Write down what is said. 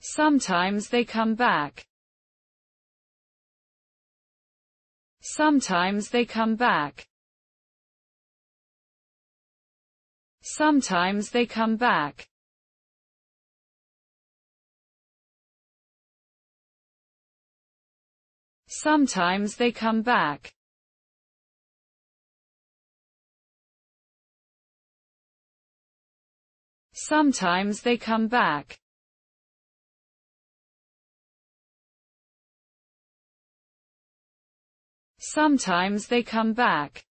Sometimes they come back. Sometimes they come back. Sometimes they come back. Sometimes they come back. Sometimes they come back. Sometimes they come back.